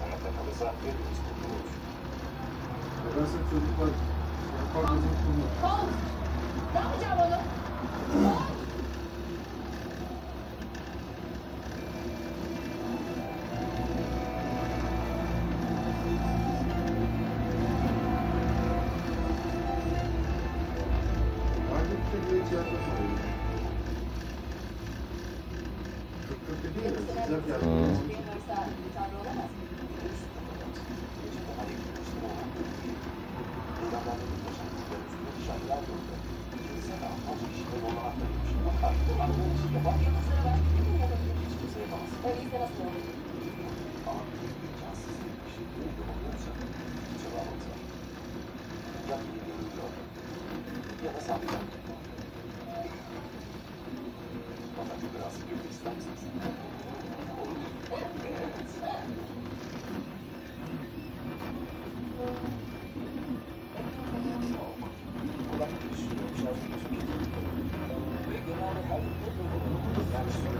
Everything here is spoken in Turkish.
sanata kalırsa hepimiz kurtuluruz. Nedense çocuklar yapar bizim konu. Holmes! Ne yapacağım onu? Holmes! Aynı bir şey tiyatro var. Çok kötü değil mi? Güzel tiyatro. Hı. Bir varsa bir tanrı olamaz mı? Gece daha iyi bir üstüne olan Buradan yaşantıları üstünde dışarılar gördü. Kimse de fazla kişiler olanaklarıymış. Fakat anladığım için yapar. Kusura bakma. Hiç kimse yapamaz. Öyleyse nasıl olur? Ama imkansız bir şey değil de oluyorsa cevabımız var. Ya bir gönül gördüm. Ya da sandım. Fakat biraz gönül ister misiniz? Thank you.